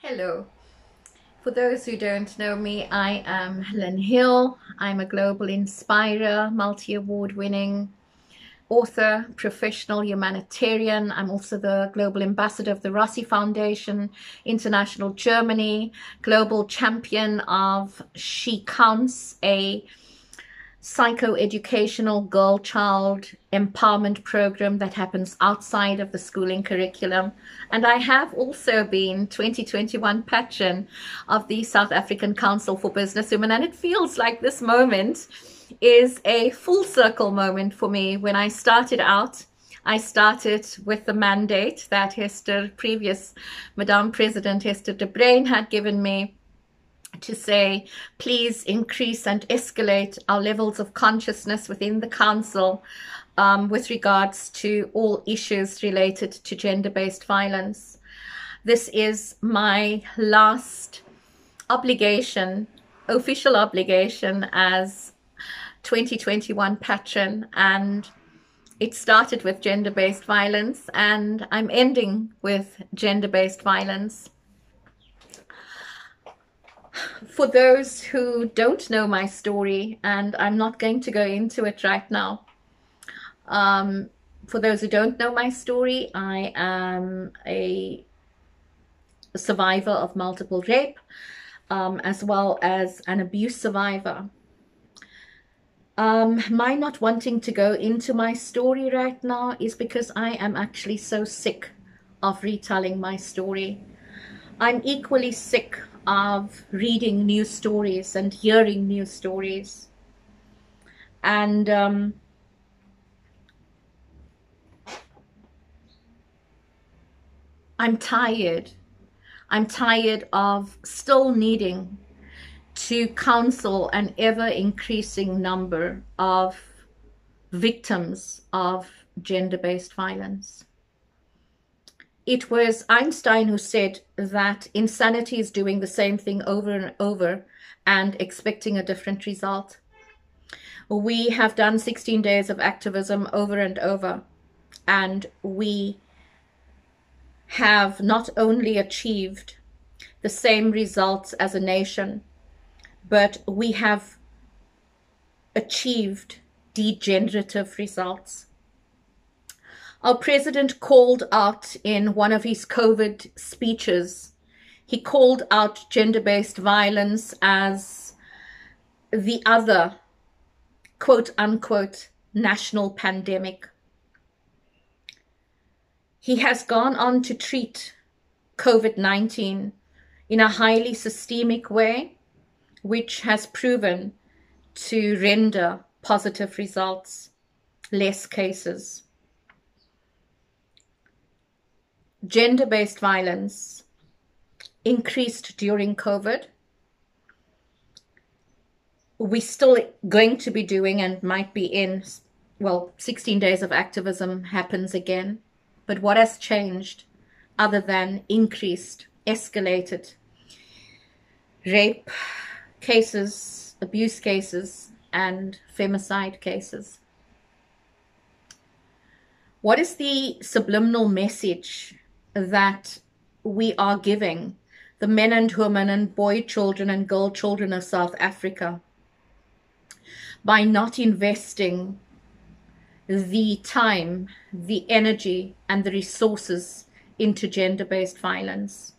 Hello. For those who don't know me, I am Lynn Hill. I'm a global inspirer, multi award winning author, professional humanitarian. I'm also the global ambassador of the Rossi Foundation, International Germany, global champion of She Counts, a psycho-educational girl child empowerment program that happens outside of the schooling curriculum. And I have also been 2021 patron of the South African Council for Business Women. And it feels like this moment is a full circle moment for me. When I started out I started with the mandate that Hester previous Madame President Hester de Bruyn had given me to say, please increase and escalate our levels of consciousness within the council um, with regards to all issues related to gender-based violence. This is my last obligation, official obligation as 2021 patron and it started with gender-based violence and I'm ending with gender-based violence for those who don't know my story, and I'm not going to go into it right now, um, for those who don't know my story, I am a survivor of multiple rape, um, as well as an abuse survivor. Um, my not wanting to go into my story right now is because I am actually so sick of retelling my story. I'm equally sick of reading new stories and hearing new stories. And um, I'm tired. I'm tired of still needing to counsel an ever increasing number of victims of gender-based violence. It was Einstein who said that insanity is doing the same thing over and over and expecting a different result. We have done 16 days of activism over and over, and we have not only achieved the same results as a nation, but we have achieved degenerative results. Our president called out in one of his COVID speeches, he called out gender-based violence as the other quote unquote national pandemic. He has gone on to treat COVID-19 in a highly systemic way, which has proven to render positive results, less cases. Gender-based violence increased during COVID. We're still going to be doing and might be in, well, 16 days of activism happens again. But what has changed other than increased, escalated rape cases, abuse cases, and femicide cases? What is the subliminal message that we are giving the men and women and boy children and girl children of South Africa by not investing the time, the energy, and the resources into gender-based violence?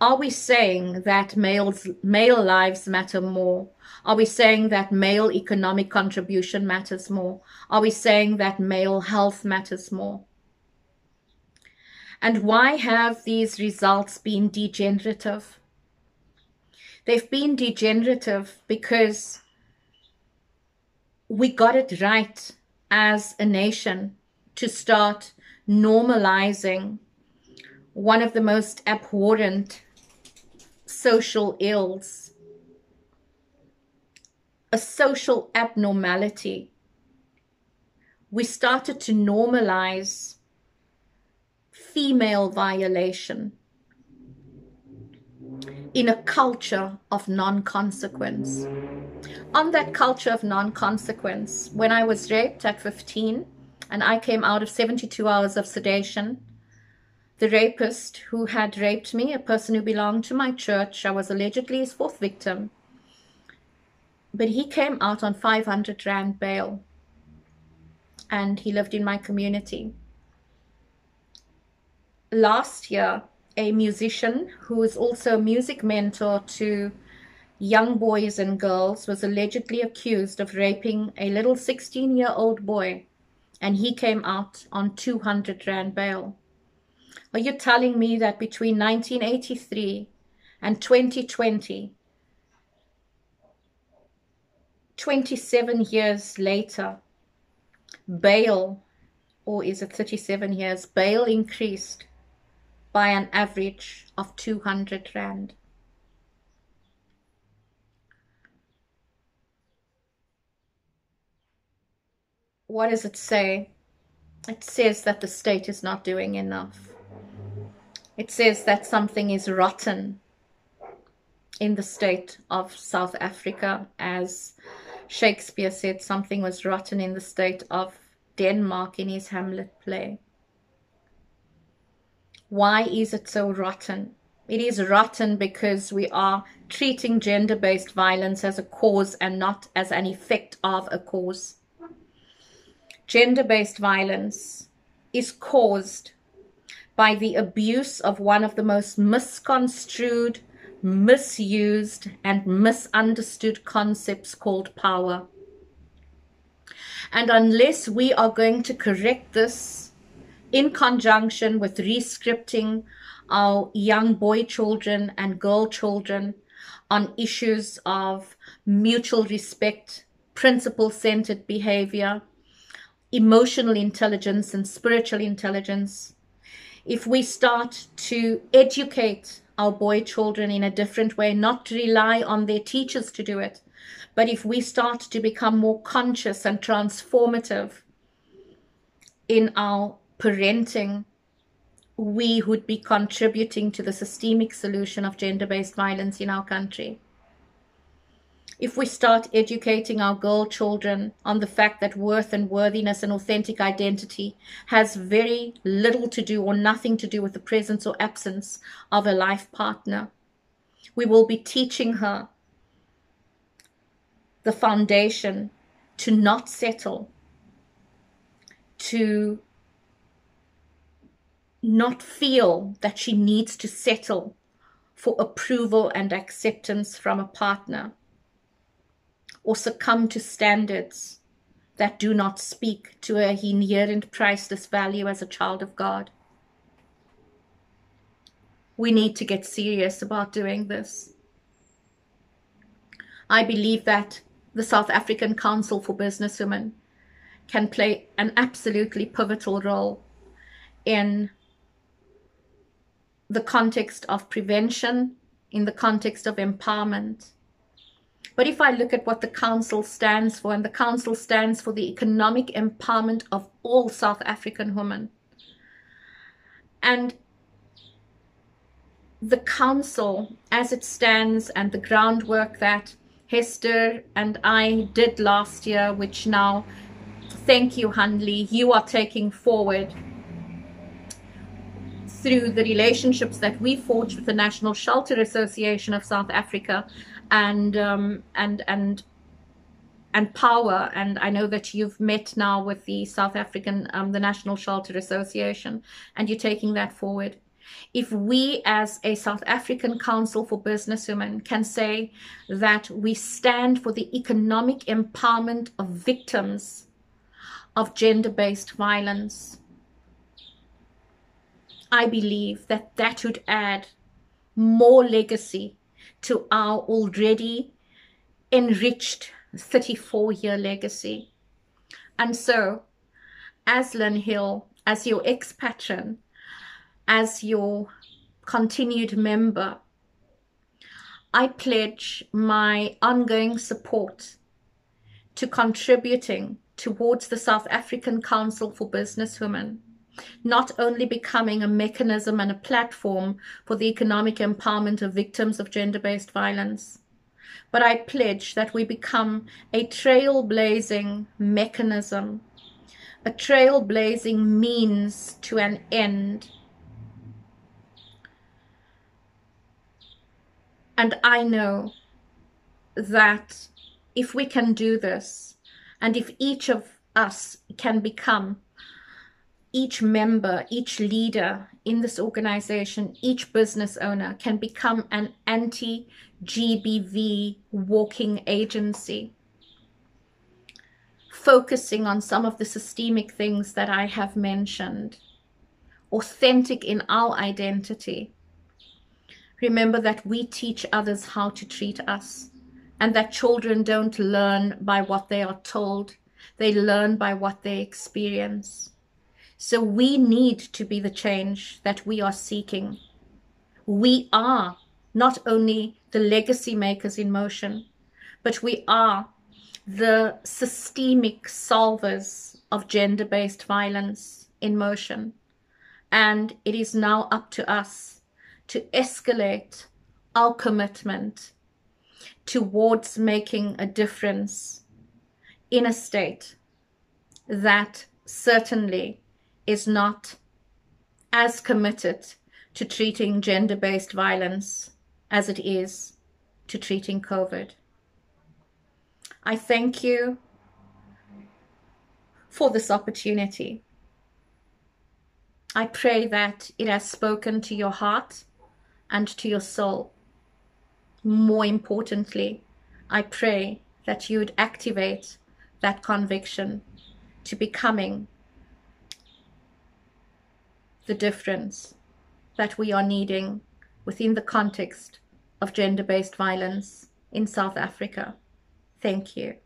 Are we saying that males, male lives matter more? Are we saying that male economic contribution matters more? Are we saying that male health matters more? And why have these results been degenerative? They've been degenerative because we got it right as a nation to start normalizing one of the most abhorrent social ills, a social abnormality. We started to normalize female violation in a culture of non-consequence. On that culture of non-consequence, when I was raped at 15 and I came out of 72 hours of sedation, the rapist who had raped me, a person who belonged to my church. I was allegedly his fourth victim. But he came out on 500 Rand bail and he lived in my community. Last year, a musician who was also a music mentor to young boys and girls was allegedly accused of raping a little 16 year old boy and he came out on 200 Rand bail. Are you telling me that between 1983 and 2020, 27 years later, bail, or is it 37 years, bail increased by an average of 200 Rand? What does it say? It says that the state is not doing enough. It says that something is rotten in the state of South Africa, as Shakespeare said something was rotten in the state of Denmark in his Hamlet play. Why is it so rotten? It is rotten because we are treating gender based violence as a cause and not as an effect of a cause. Gender based violence is caused by the abuse of one of the most misconstrued, misused, and misunderstood concepts called power. And unless we are going to correct this in conjunction with rescripting our young boy children and girl children on issues of mutual respect, principle centered behavior, emotional intelligence, and spiritual intelligence, if we start to educate our boy children in a different way, not to rely on their teachers to do it, but if we start to become more conscious and transformative in our parenting, we would be contributing to the systemic solution of gender based violence in our country. If we start educating our girl children on the fact that worth and worthiness and authentic identity has very little to do or nothing to do with the presence or absence of a life partner, we will be teaching her the foundation to not settle, to not feel that she needs to settle for approval and acceptance from a partner or succumb to standards that do not speak to her inherent priceless value as a child of God. We need to get serious about doing this. I believe that the South African Council for Businesswomen can play an absolutely pivotal role in the context of prevention, in the context of empowerment, but if I look at what the council stands for, and the council stands for the economic empowerment of all South African women. And the council, as it stands, and the groundwork that Hester and I did last year, which now, thank you, Hanley, you are taking forward through the relationships that we forged with the National Shelter Association of South Africa and um, and and and power. And I know that you've met now with the South African, um, the National Shelter Association, and you're taking that forward. If we, as a South African Council for Businesswomen, can say that we stand for the economic empowerment of victims of gender based violence, I believe that that would add more legacy to our already enriched 34 year legacy. And so, as Lynn Hill, as your ex patron, as your continued member, I pledge my ongoing support to contributing towards the South African Council for Businesswomen not only becoming a mechanism and a platform for the economic empowerment of victims of gender based violence, but I pledge that we become a trailblazing mechanism, a trailblazing means to an end. And I know that if we can do this, and if each of us can become each member, each leader in this organization, each business owner can become an anti GBV walking agency, focusing on some of the systemic things that I have mentioned, authentic in our identity. Remember that we teach others how to treat us, and that children don't learn by what they are told, they learn by what they experience. So we need to be the change that we are seeking. We are not only the legacy makers in motion, but we are the systemic solvers of gender-based violence in motion. And it is now up to us to escalate our commitment towards making a difference in a state that certainly is not as committed to treating gender-based violence as it is to treating COVID. I thank you for this opportunity. I pray that it has spoken to your heart and to your soul. More importantly, I pray that you would activate that conviction to becoming the difference that we are needing within the context of gender-based violence in South Africa. Thank you.